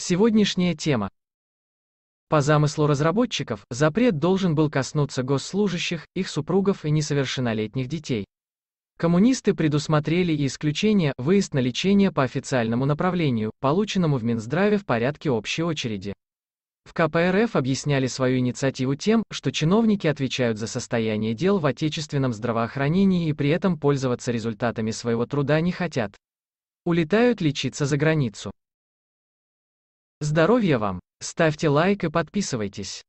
Сегодняшняя тема. По замыслу разработчиков, запрет должен был коснуться госслужащих, их супругов и несовершеннолетних детей. Коммунисты предусмотрели и исключение, выезд на лечение по официальному направлению, полученному в Минздраве в порядке общей очереди. В КПРФ объясняли свою инициативу тем, что чиновники отвечают за состояние дел в отечественном здравоохранении и при этом пользоваться результатами своего труда не хотят. Улетают лечиться за границу. Здоровья вам! Ставьте лайк и подписывайтесь.